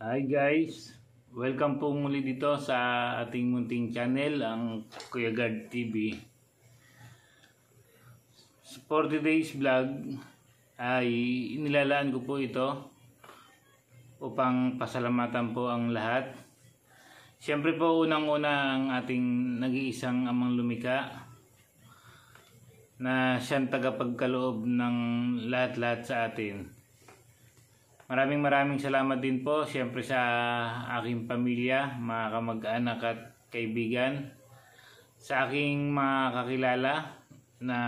Hi guys! Welcome po muli dito sa ating munting channel, ang Kuya Guard TV. For today's vlog ay inilalaan ko po ito upang pasalamatan po ang lahat. Siyempre po unang-una ang ating nag-iisang amang lumika na siyang tagapagkaloob ng lahat-lahat sa atin. Maraming maraming salamat din po siyempre sa aking pamilya, mga kamag-anak at kaibigan, sa aking mga kakilala na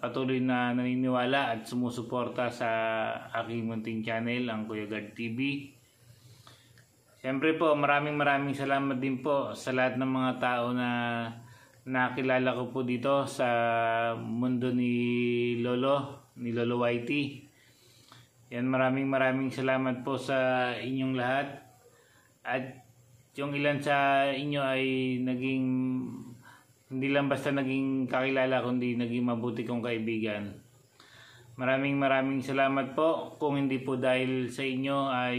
patuloy na naniniwala at sumusuporta sa aking munting channel, ang Kuya Guard TV. Siyempre po, maraming maraming salamat din po sa lahat ng mga tao na nakilala ko po dito sa mundo ni Lolo, ni Lolo Whitey. Yan, maraming maraming salamat po sa inyong lahat. At yung ilan sa inyo ay naging, hindi lang basta naging kakilala, kundi naging mabuti kong kaibigan. Maraming maraming salamat po. Kung hindi po dahil sa inyo ay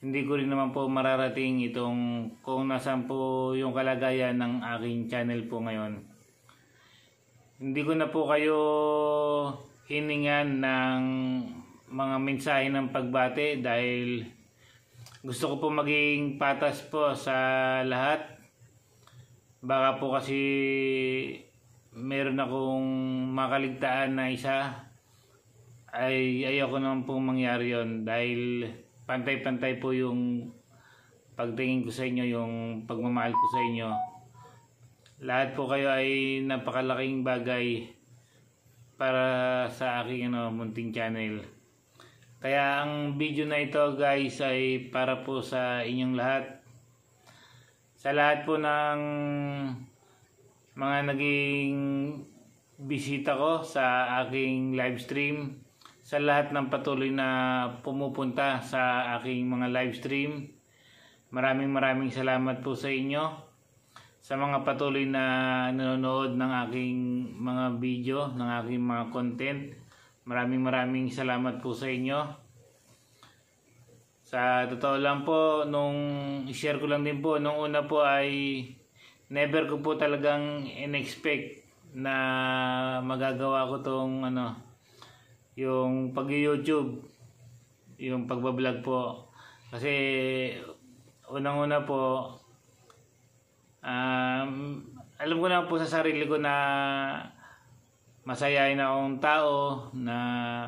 hindi ko rin naman po mararating itong kung nasan po yung kalagayan ng aking channel po ngayon. Hindi ko na po kayo hiningan ng mga mensahe ng pagbate dahil gusto ko po maging patas po sa lahat. Baka po kasi meron akong makaligtaan na isa ay ayoko naman pong mangyari yon dahil pantay-pantay po yung pagtingin ko sa inyo, yung pagmamahal ko sa inyo. Lahat po kayo ay napakalaking bagay para sa aking ano, munting channel. Kaya ang video na ito guys ay para po sa inyong lahat. Sa lahat po ng mga naging bisita ko sa aking live stream. Sa lahat ng patuloy na pumupunta sa aking mga live stream. Maraming maraming salamat po sa inyo. Sa mga patuloy na nanonood ng aking mga video, ng aking mga content. Maraming maraming salamat po sa inyo. Sa totoo lang po, nung share ko lang din po, nung una po ay never ko po talagang in-expect na magagawa ko tong ano, yung pag-YouTube, yung pagbablog po. Kasi unang-una po, um, alam ko na po sa sarili ko na masayain akong tao na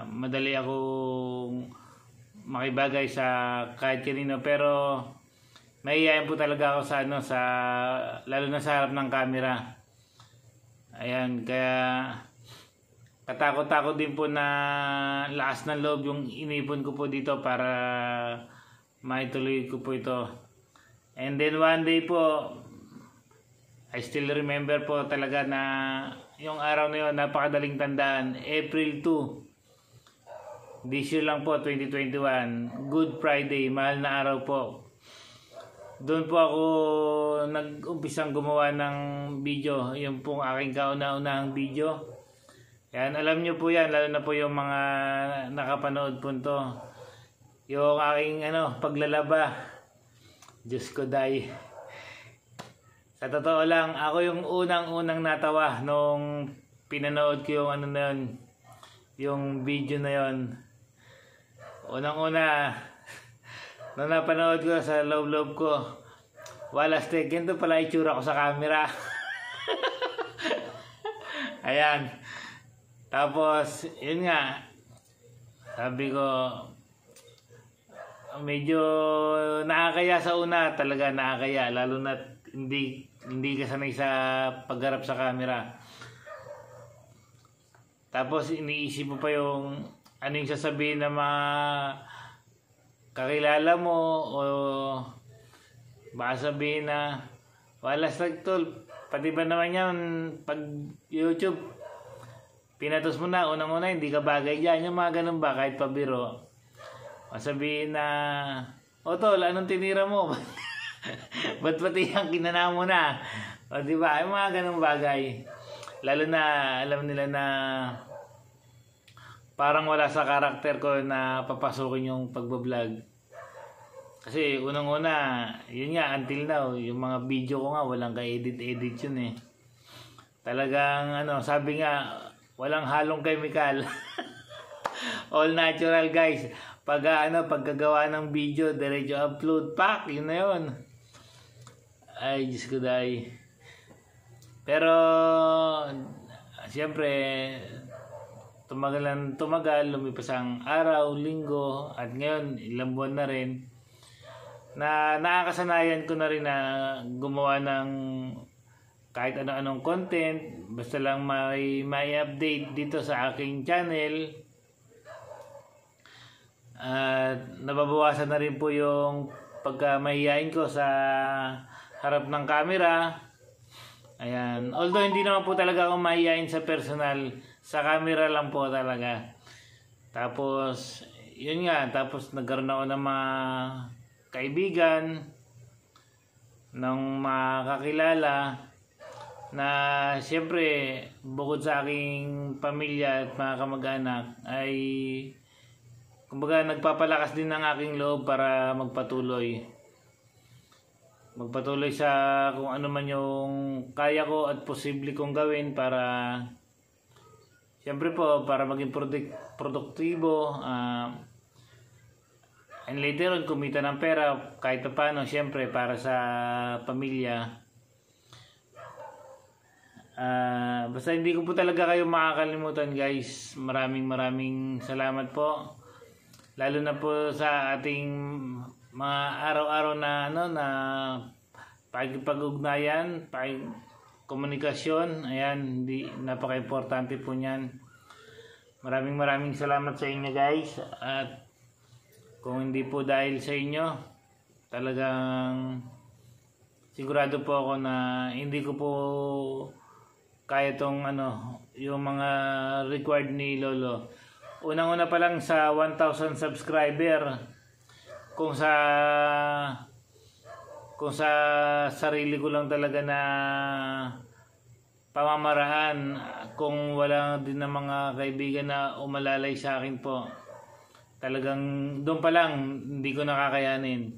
madali akong makibagay sa kahit kanino. Pero mahihayin po talaga ako sa ano sa lalo na sa harap ng camera. Ayan kaya katakot-takot din po na lakas ng loob yung inipon ko po dito para maituloy ko po ito. And then one day po I still remember po talaga na yung araw na yun, napakadaling tandaan. April 2. This year lang po, 2021. Good Friday, mahal na araw po. Doon po ako nag-umpisang gumawa ng video. Yung pong aking kauna-unahang video. Yan, alam nyo po yan, lalo na po yung mga nakapanood po to. Yung aking ano, paglalaba. Diyos ko, day. Sa totoo lang, ako yung unang-unang natawa nung pinanood ko yung ano na yun, yung video na yun. Unang-una, nung napanood ko sa loob-loob ko, wala stick, ganito pala itsura ko sa camera. Ayan. Tapos, yun nga, sabi ko, medyo nakakaya sa una, talaga nakakaya, lalo na hindi hindi ka sanay sa pagharap sa camera. Tapos iniisip mo pa yung ano yung sasabihin ng mga kakilala mo o baka sabihin na wala tol pati ba naman yan pag YouTube pinatos mo na unang-una hindi ka bagay dyan yung mga ganun ba kahit pabiro masabihin na o tol anong tinira mo Ba't pati ang kinana mo na? O di ba? Ay mga ganung bagay. Lalo na alam nila na parang wala sa karakter ko na papasukin yung pagbablog. Kasi unang-una, yun nga, until now, yung mga video ko nga, walang ka-edit-edit yun eh. Talagang, ano, sabi nga, walang halong chemical. All natural guys. Pag ano, pagkagawa ng video, diretso upload, pak, yun na yun. Ay, Diyos ko dahil. Pero, siyempre, tumagal lang tumagal, lumipas ang araw, linggo, at ngayon, ilang buwan na rin, na nakakasanayan ko na rin na gumawa ng kahit ano-anong content, basta lang may, may update dito sa aking channel. At nababawasan na rin po yung pagka mahihain ko sa harap ng camera. Ayan. Although hindi naman po talaga ako mahihain sa personal, sa camera lang po talaga. Tapos, yun nga, tapos nagkaroon ako ng mga kaibigan, ng mga kakilala, na siyempre bukod sa aking pamilya at mga kamag-anak ay kumbaga nagpapalakas din ng aking loob para magpatuloy magpatuloy sa kung ano man yung kaya ko at posible kong gawin para siyempre po para maging produk produktibo uh, and later on kumita ng pera kahit pa paano siyempre para sa pamilya Uh, basta hindi ko po talaga kayo makakalimutan guys. Maraming maraming salamat po. Lalo na po sa ating mga araw-araw na ano na pagpag-ugnayan, pag komunikasyon. Ayan, hindi napaka-importante po niyan. Maraming maraming salamat sa inyo guys. At kung hindi po dahil sa inyo, talagang sigurado po ako na hindi ko po kaya tong ano, yung mga required ni Lolo. Unang-una pa lang sa 1,000 subscriber, kung sa kung sa sarili ko lang talaga na pamamaraan kung wala din ng mga kaibigan na umalalay sa akin po talagang doon pa lang hindi ko nakakayanin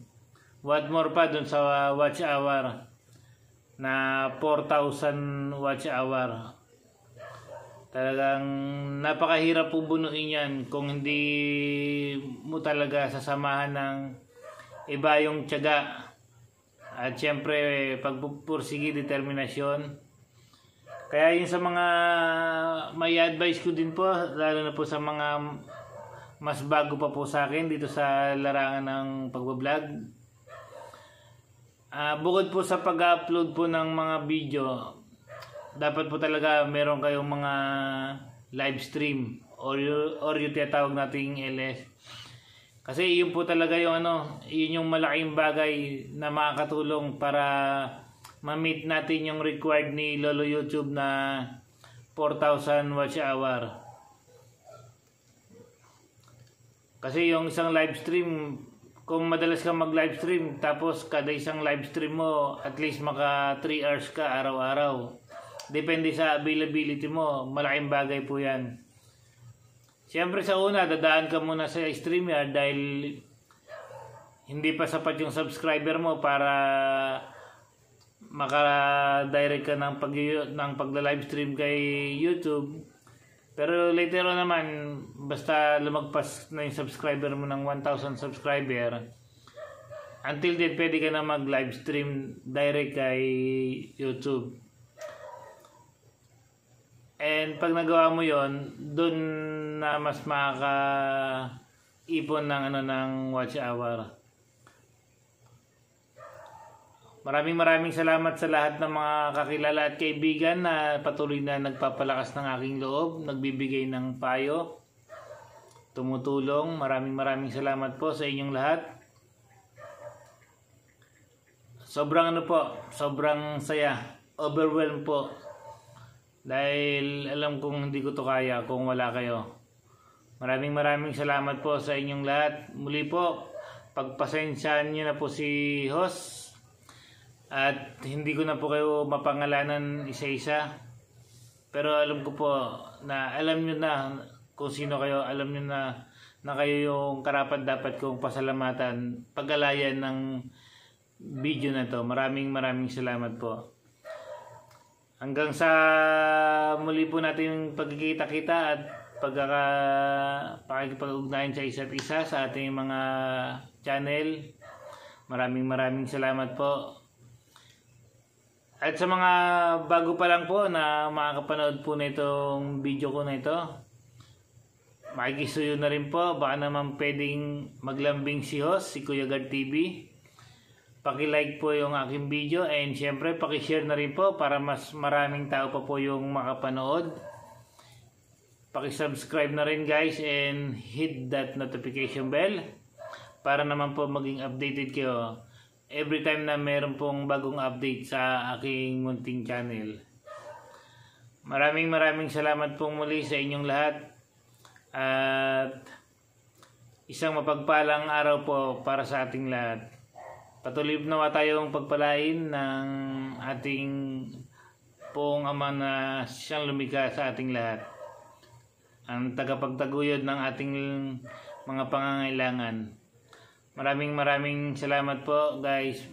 what more pa doon sa watch hour na 4,000 watch hour. Talagang napakahirap po bunuin yan kung hindi mo talaga sasamahan ng iba yung tiyaga. At syempre, pagpupursigi, determinasyon. Kaya yun sa mga may advice ko din po, lalo na po sa mga mas bago pa po sa akin dito sa larangan ng pagbablog Uh, bukod po sa pag-upload po ng mga video, dapat po talaga meron kayong mga live stream or, or yung tinatawag nating LS. Kasi yun po talaga yung ano, yun yung malaking bagay na makakatulong para ma-meet natin yung required ni Lolo YouTube na 4,000 watch hour. Kasi yung isang live stream kung madalas ka mag live stream tapos kada isang live stream mo at least maka 3 hours ka araw-araw depende sa availability mo. Malaking bagay po yan. Siyempre sa una dadaan ka muna sa StreamYard dahil hindi pa sapat yung subscriber mo para maka-direct ka ng pag ng pagla-live stream kay YouTube. Pero later on naman, basta lumagpas na yung subscriber mo ng 1,000 subscriber, until then, pwede ka na mag-live stream direct kay YouTube. And pag nagawa mo yon dun na mas makaka-ipon ng, ano, ng watch hour. Maraming maraming salamat sa lahat ng mga kakilala at kaibigan na patuloy na nagpapalakas ng aking loob, nagbibigay ng payo, tumutulong. Maraming maraming salamat po sa inyong lahat. Sobrang ano po, sobrang saya, overwhelmed po. Dahil alam kong hindi ko to kaya kung wala kayo. Maraming maraming salamat po sa inyong lahat. Muli po, pagpasensyahan niyo na po si host at hindi ko na po kayo mapangalanan isa-isa. Pero alam ko po na alam nyo na kung sino kayo. Alam nyo na na kayo yung karapat dapat kong pasalamatan pagalayan ng video na to. Maraming maraming salamat po. Hanggang sa muli po natin pagkikita-kita at pagkaka pakikipag-ugnayan sa isa't isa sa ating mga channel. Maraming maraming salamat po. At sa mga bago pa lang po na makakapanood po na itong video ko na ito, makikisuyo na rin po. Baka naman pwedeng maglambing si host, si Kuya Gard TV. Paki-like po yung aking video and syempre paki-share na rin po para mas maraming tao pa po yung makapanood. Paki-subscribe na rin guys and hit that notification bell para naman po maging updated kayo every time na meron pong bagong update sa aking munting channel. Maraming maraming salamat pong muli sa inyong lahat at isang mapagpalang araw po para sa ating lahat. Patuloy nawa tayong pagpalain ng ating pong ama na siyang lumikha sa ating lahat. Ang tagapagtaguyod ng ating mga pangangailangan. Maraming maraming salamat po guys.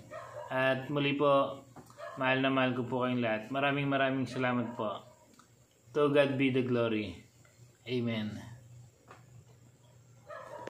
At muli po, mahal na mahal ko po kayong lahat. Maraming maraming salamat po. To God be the glory. Amen.